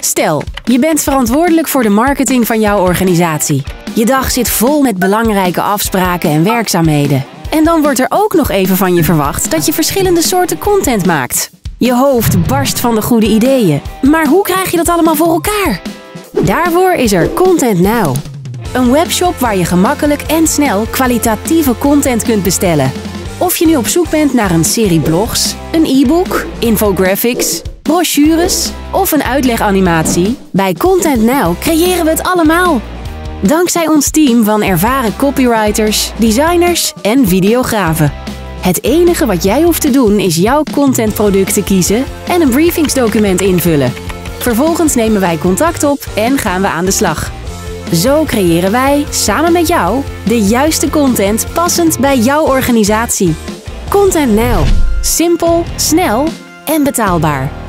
Stel, je bent verantwoordelijk voor de marketing van jouw organisatie. Je dag zit vol met belangrijke afspraken en werkzaamheden. En dan wordt er ook nog even van je verwacht dat je verschillende soorten content maakt. Je hoofd barst van de goede ideeën. Maar hoe krijg je dat allemaal voor elkaar? Daarvoor is er Content Now. Een webshop waar je gemakkelijk en snel kwalitatieve content kunt bestellen. Of je nu op zoek bent naar een serie blogs, een e-book, infographics, brochures of een uitleganimatie, bij Content Now creëren we het allemaal. Dankzij ons team van ervaren copywriters, designers en videografen. Het enige wat jij hoeft te doen is jouw contentproducten kiezen en een briefingsdocument invullen. Vervolgens nemen wij contact op en gaan we aan de slag. Zo creëren wij, samen met jou, de juiste content passend bij jouw organisatie. Content Now. Simpel, snel en betaalbaar.